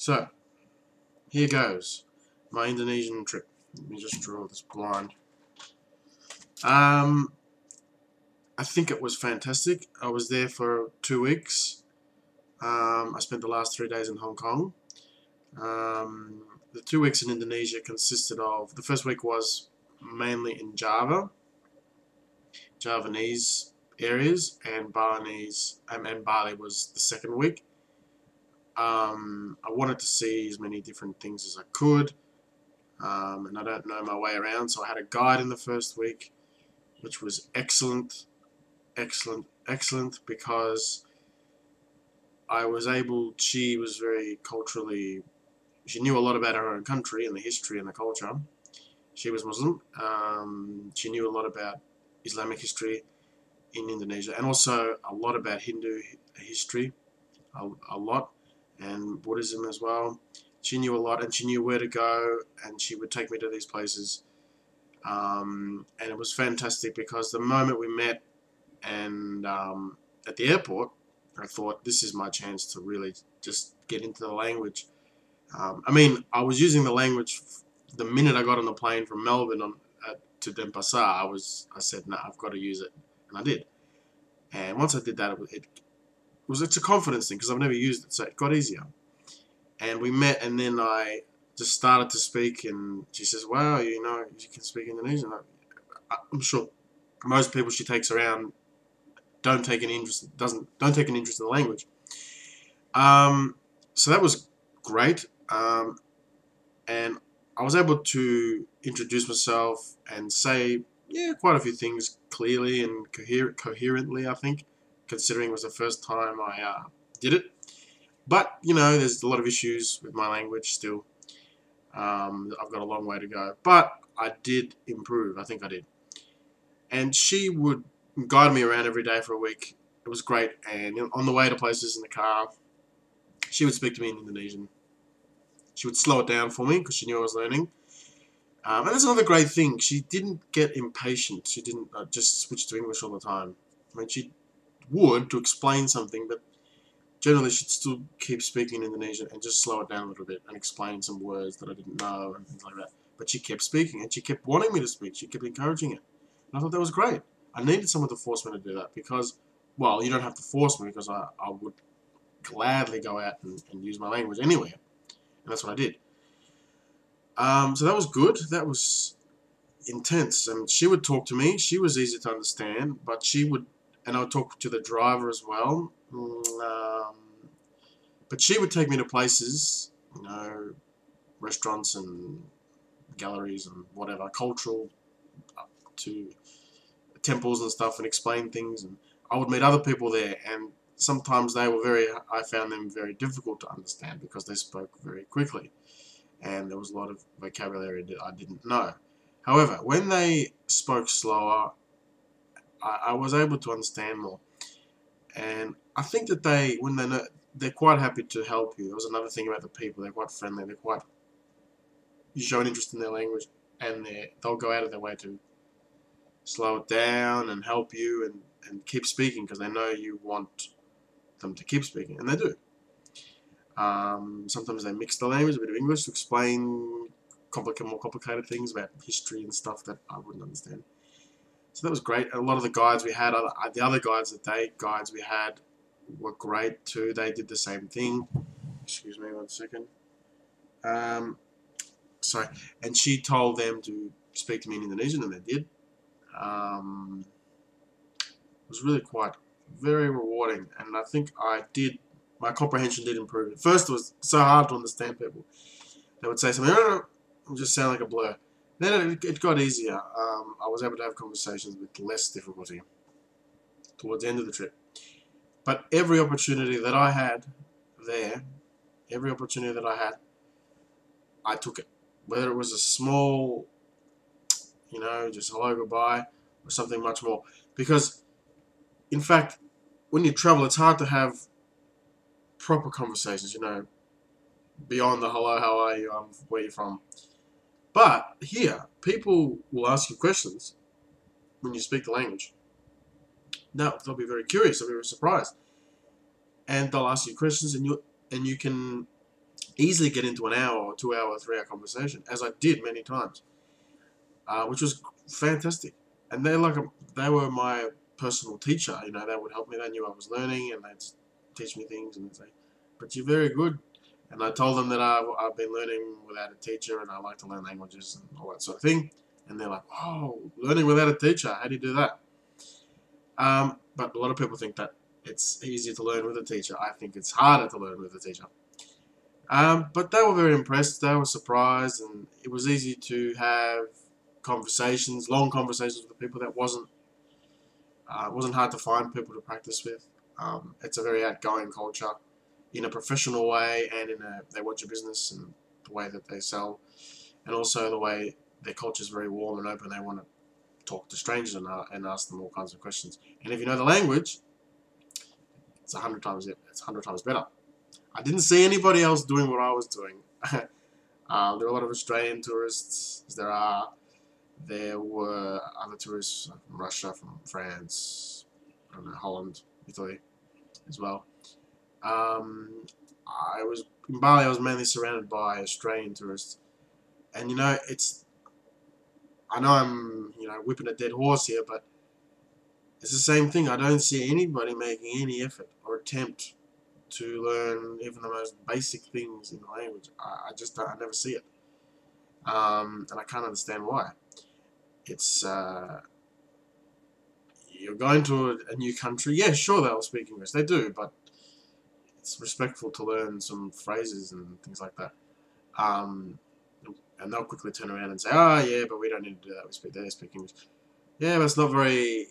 So, here goes my Indonesian trip. Let me just draw this blind. Um, I think it was fantastic. I was there for two weeks. Um, I spent the last three days in Hong Kong. Um, the two weeks in Indonesia consisted of the first week was mainly in Java, Javanese areas, and Balinese, and Bali was the second week. Um, I wanted to see as many different things as I could, um, and I don't know my way around, so I had a guide in the first week, which was excellent, excellent, excellent, because I was able, she was very culturally she knew a lot about her own country and the history and the culture. She was Muslim. Um, she knew a lot about Islamic history in Indonesia and also a lot about Hindu history, a, a lot, and Buddhism as well. She knew a lot and she knew where to go and she would take me to these places. Um, and it was fantastic because the moment we met and um, at the airport, I thought this is my chance to really just get into the language um, I mean, I was using the language the minute I got on the plane from Melbourne on, uh, to Denpasar. I was, I said, no, nah, I've got to use it, and I did. And once I did that, it, it was it's a confidence thing because I've never used it, so it got easier. And we met, and then I just started to speak, and she says, "Wow, you know, you can speak Indonesian." I'm sure most people she takes around don't take an interest doesn't don't take an interest in the language. Um, so that was great. Um, and I was able to introduce myself and say, yeah, quite a few things clearly and coher coherently, I think, considering it was the first time I uh, did it. But, you know, there's a lot of issues with my language still. Um, I've got a long way to go. But I did improve. I think I did. And she would guide me around every day for a week. It was great. And on the way to places in the car, she would speak to me in Indonesian. She would slow it down for me because she knew I was learning. Um, and that's another great thing. She didn't get impatient. She didn't uh, just switch to English all the time. I mean, she would to explain something, but generally she'd still keep speaking Indonesian and just slow it down a little bit and explain some words that I didn't know and things like that. But she kept speaking and she kept wanting me to speak. She kept encouraging it. And I thought that was great. I needed someone to force me to do that because, well, you don't have to force me because I, I would gladly go out and, and use my language anywhere. And that's what I did. Um, so that was good. That was intense. And she would talk to me. She was easy to understand, but she would, and I would talk to the driver as well. Um, but she would take me to places, you know, restaurants and galleries and whatever, cultural, to temples and stuff, and explain things. And I would meet other people there, and sometimes they were very, I found them very difficult to understand because they spoke very quickly and there was a lot of vocabulary that I didn't know. However, when they spoke slower, I, I was able to understand more. And I think that they, when they know, they're quite happy to help you. There was another thing about the people, they're quite friendly, they're quite, you show an interest in their language and they they'll go out of their way to slow it down and help you and, and keep speaking because they know you want them to keep speaking, and they do. Um, sometimes they mix the language, a bit of English to explain complicated, more complicated things about history and stuff that I wouldn't understand. So that was great. A lot of the guides we had, the other guides, the day guides we had, were great too. They did the same thing. Excuse me one second. Um, sorry. And she told them to speak to me in Indonesian, and they did. Um, it was really quite very rewarding, and I think I did, my comprehension did improve. At first it was so hard to understand people. They would say something, oh, it just sound like a blur. Then it, it got easier. Um, I was able to have conversations with less difficulty towards the end of the trip. But every opportunity that I had there, every opportunity that I had, I took it. Whether it was a small, you know, just hello, goodbye, or something much more. Because in fact, when you travel, it's hard to have proper conversations, you know, beyond the hello, how are you, um, where you from. But here, people will ask you questions when you speak the language. Now, they'll be very curious, they'll be very surprised. And they'll ask you questions and you and you can easily get into an hour or two hour, three hour conversation, as I did many times, uh, which was fantastic. And they're like a, they were my personal teacher. You know, they would help me. They knew I was learning, and they'd teach me things, and they'd say, "But you're very good." And I told them that I've, I've been learning without a teacher, and I like to learn languages and all that sort of thing. And they're like, "Oh, learning without a teacher? How do you do that?" Um, but a lot of people think that it's easier to learn with a teacher. I think it's harder to learn with a teacher. Um, but they were very impressed. They were surprised, and it was easy to have conversations, long conversations with people that wasn't uh, wasn't hard to find people to practice with. Um, it's a very outgoing culture in a professional way and in a they watch your business and the way that they sell and also the way their culture is very warm and open. They want to talk to strangers and, uh, and ask them all kinds of questions. And if you know the language, it's a hundred times it's hundred times better. I didn't see anybody else doing what I was doing. um, there are a lot of Australian tourists. There are there were other tourists from Russia, from France, I don't know, Holland, Italy as well. Um, I was in Bali. I was mainly surrounded by Australian tourists, and you know, it's. I know I'm, you know, whipping a dead horse here, but it's the same thing. I don't see anybody making any effort or attempt to learn even the most basic things in the language. I, I just I never see it, um, and I can't understand why it's uh, you're going to a, a, new country. Yeah, sure, they'll speak English. They do, but it's respectful to learn some phrases and things like that. Um, and they'll quickly turn around and say, "Oh, yeah, but we don't need to do that. We speak. They speak English." Yeah, but it's not very.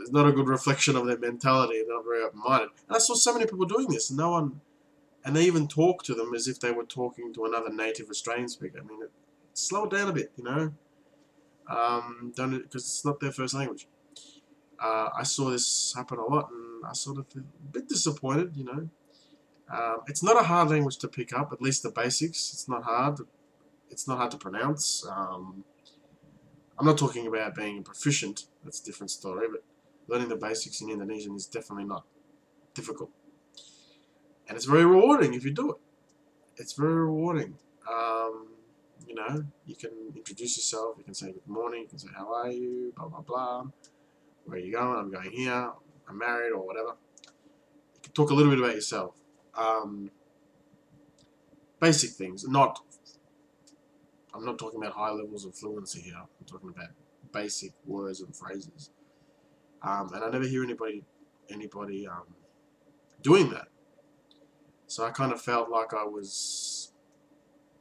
It's not a good reflection of their mentality. They're not very open-minded. And I saw so many people doing this, and no one, and they even talk to them as if they were talking to another native Australian speaker. I mean, it, slow it down a bit, you know um, done it because it's not their first language. Uh, I saw this happen a lot, and I sort of a bit disappointed. You know, um, it's not a hard language to pick up. At least the basics. It's not hard. It's not hard to pronounce. Um, I'm not talking about being proficient. That's a different story. But learning the basics in Indonesian is definitely not difficult, and it's very rewarding if you do it. It's very rewarding. Um, you know, you can introduce yourself, you can say good morning, you can say how are you, blah blah blah, where are you going, I'm going here, I'm married or whatever. You can talk a little bit about yourself. Um, basic things, not, I'm not talking about high levels of fluency here, I'm talking about basic words and phrases. Um, and I never hear anybody, anybody um, doing that. So I kind of felt like I was,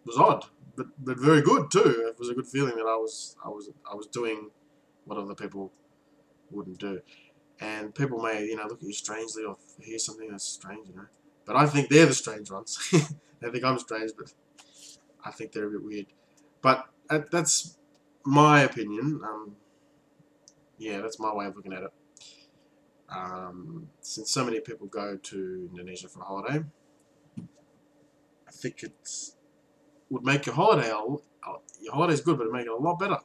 was odd but but very good too. It was a good feeling that I was I was I was doing what other people wouldn't do. And people may you know look at you strangely or hear something that's strange, you know. But I think they're the strange ones. they think I'm strange, but I think they're a bit weird. But that's my opinion. Um, yeah, that's my way of looking at it. Um, since so many people go to Indonesia for a holiday, I think it's would make your holiday, your holiday is good, but it'd make it a lot better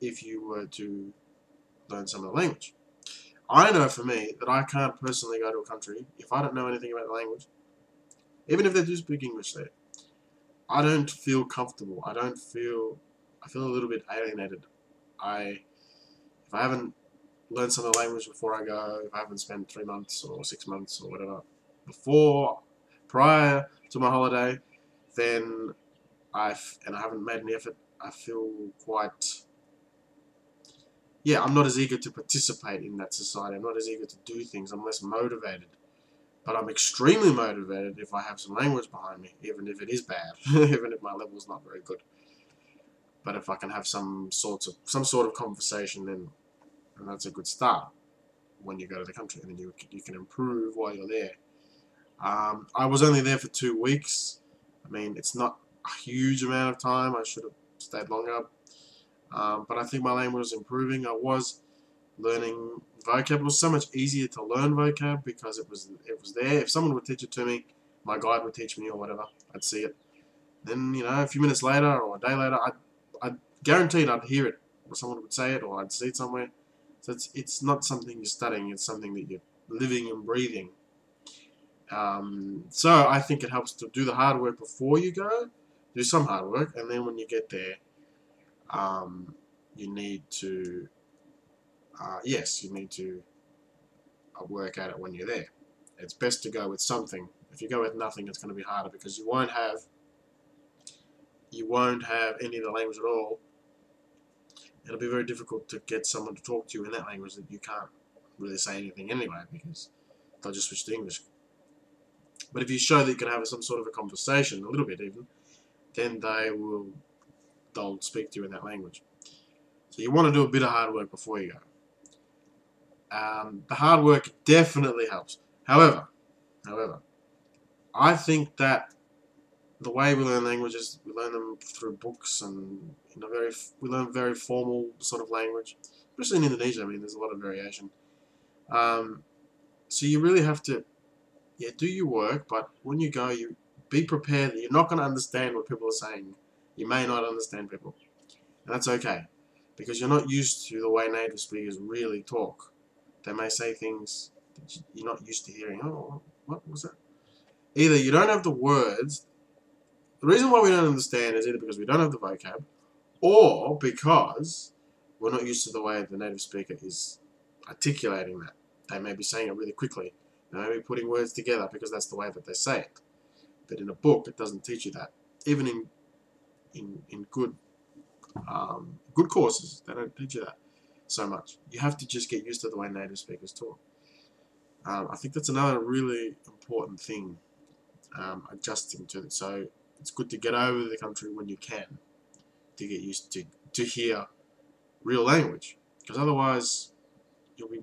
if you were to learn some of the language. I know for me that I can't personally go to a country if I don't know anything about the language, even if they do speak English there. I don't feel comfortable. I don't feel. I feel a little bit alienated. I, if I haven't learned some of the language before I go, if I haven't spent three months or six months or whatever before, prior to my holiday, then I've and I haven't made any effort, I feel quite yeah, I'm not as eager to participate in that society. I'm not as eager to do things. I'm less motivated. But I'm extremely motivated if I have some language behind me, even if it is bad, even if my level is not very good. But if I can have some sorts of some sort of conversation, then that's a good start when you go to the country, and then you you can improve while you're there. Um, I was only there for two weeks. I mean, it's not a huge amount of time. I should have stayed longer. Um, but I think my language was improving. I was learning vocab. It was so much easier to learn vocab because it was it was there. If someone would teach it to me, my guide would teach me or whatever, I'd see it. Then, you know, a few minutes later or a day later, I'd, I'd guaranteed I'd hear it. Or someone would say it or I'd see it somewhere. So it's, it's not something you're studying. It's something that you're living and breathing. Um, so I think it helps to do the hard work before you go, do some hard work, and then when you get there, um, you need to, uh, yes, you need to uh, work at it when you're there. It's best to go with something. If you go with nothing, it's going to be harder because you won't have, you won't have any of the language at all. It'll be very difficult to get someone to talk to you in that language that you can't really say anything anyway because they'll just switch to English. But if you show that you can have some sort of a conversation, a little bit even, then they will they'll speak to you in that language. So you want to do a bit of hard work before you go. Um, the hard work definitely helps. However, however, I think that the way we learn languages, we learn them through books and in a very we learn very formal sort of language, especially in Indonesia. I mean, there's a lot of variation. Um, so you really have to, yeah, do your work, but when you go, you be prepared that you're not going to understand what people are saying. You may not understand people, and that's okay, because you're not used to the way native speakers really talk. They may say things that you're not used to hearing. Oh, what was that? Either you don't have the words. The reason why we don't understand is either because we don't have the vocab, or because we're not used to the way the native speaker is articulating that. They may be saying it really quickly. They may be putting words together because that's the way that they say it. But in a book, it doesn't teach you that. Even in in, in good um, good courses, they don't teach you that so much. You have to just get used to the way native speakers talk. Um, I think that's another really important thing, um, adjusting to it. So it's good to get over the country when you can, to get used to, to hear real language. Because otherwise, you'll be,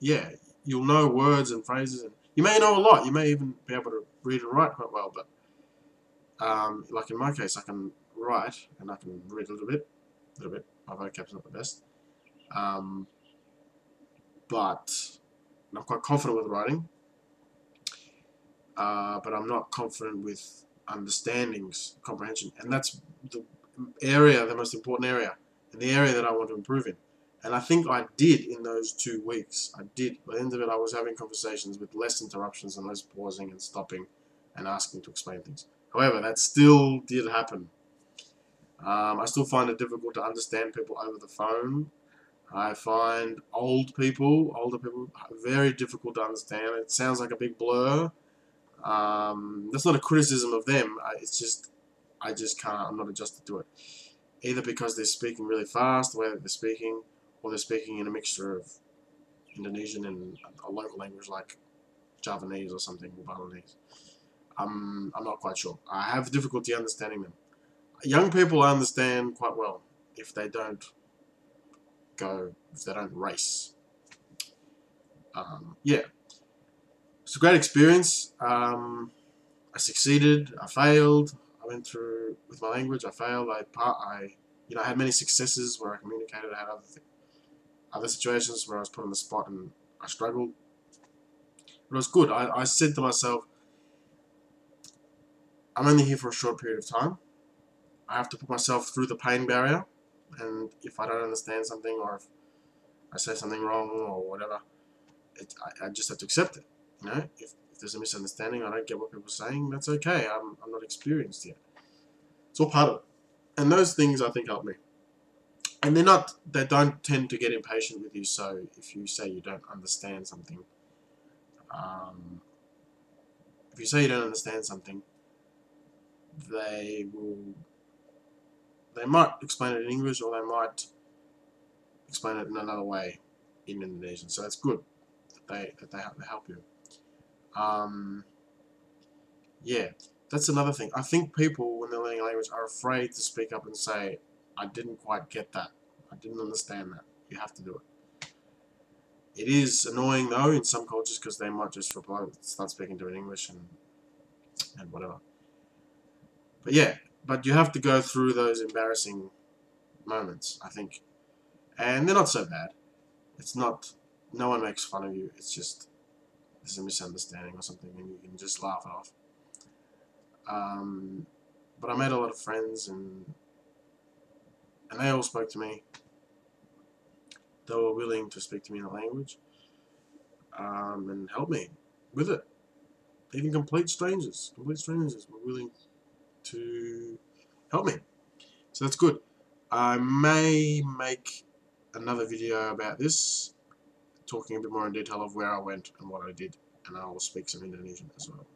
yeah, you'll know words and phrases, and you may know a lot. You may even be able to read and write quite well, but um, like in my case, I can write and I can read a little bit, a little bit. My vocab's not the best, um, but I'm quite confident with writing. Uh, but I'm not confident with understandings, comprehension, and that's the area, the most important area, and the area that I want to improve in. And I think I did in those two weeks. I did. By the end of it, I was having conversations with less interruptions and less pausing and stopping and asking to explain things. However, that still did happen. Um, I still find it difficult to understand people over the phone. I find old people, older people, very difficult to understand. It sounds like a big blur. Um, that's not a criticism of them. It's just, I just can't, I'm not adjusted to it. Either because they're speaking really fast, the way that they're speaking, or they're speaking in a mixture of Indonesian and a local language like Javanese or something, or Balinese. I'm, I'm not quite sure. I have difficulty understanding them. Young people I understand quite well if they don't go, if they don't race. Um, yeah. It's a great experience. Um, I succeeded. I failed. I went through with my language. I failed. I part. I you know I had many successes where I communicated. I had other other situations where I was put on the spot and I struggled. But it was good. I, I said to myself, I'm only here for a short period of time. I have to put myself through the pain barrier, and if I don't understand something or if I say something wrong or whatever, it, I, I just have to accept it. You know, if, if there's a misunderstanding, I don't get what people are saying, that's okay. I'm, I'm not experienced yet. It's all part of it. And those things I think help me. And they're not, they don't tend to get impatient with you, so if you say you don't understand something, um, if you say you don't understand something, they will they might explain it in English or they might explain it in another way in Indonesian. So that's good that they that they help you. Um, yeah, that's another thing. I think people when they're learning a language are afraid to speak up and say, "I didn't quite get that. I didn't understand that." You have to do it. It is annoying though in some cultures because they might just reply, start speaking to it in English and and whatever. But yeah, but you have to go through those embarrassing moments, I think. And they're not so bad. It's not, no one makes fun of you. It's just, there's a misunderstanding or something and you can just laugh it off. Um, but I made a lot of friends and, and they all spoke to me. They were willing to speak to me in a language um, and help me with it. Even complete strangers, complete strangers were willing to help me. So that's good. I may make another video about this, talking a bit more in detail of where I went and what I did, and I will speak some Indonesian as well.